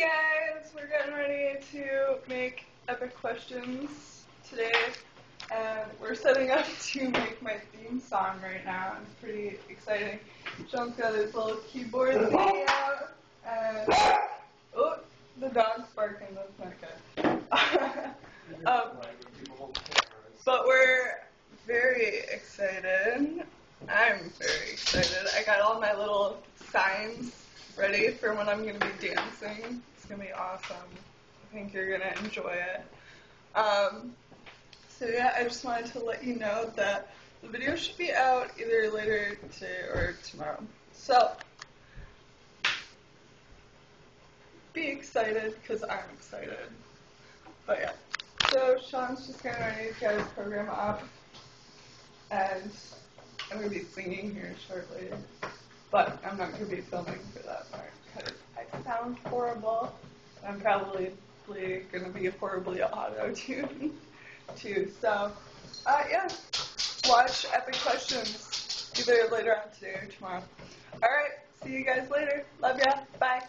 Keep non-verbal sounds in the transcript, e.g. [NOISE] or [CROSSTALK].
Hey guys, we're getting ready to make epic questions today, and we're setting up [LAUGHS] to make my theme song right now. It's pretty exciting. Sean's got his little keyboard [LAUGHS] thingy out, and oh, the dog's barking. That's not good. [LAUGHS] um, but we're very excited. I'm very excited. I got all my little signs ready for when I'm going to be dancing. It's going to be awesome. I think you're going to enjoy it. Um, so yeah, I just wanted to let you know that the video should be out either later today or tomorrow. So, be excited because I'm excited. But yeah. So Sean's just getting ready to get his program up. And I'm going to be singing here shortly. But I'm not going to be filming for that part because I sound horrible. I'm probably going to be horribly auto-tuned [LAUGHS] too. So, uh, yeah, watch Epic Questions either later on today or tomorrow. Alright, see you guys later. Love ya. Bye.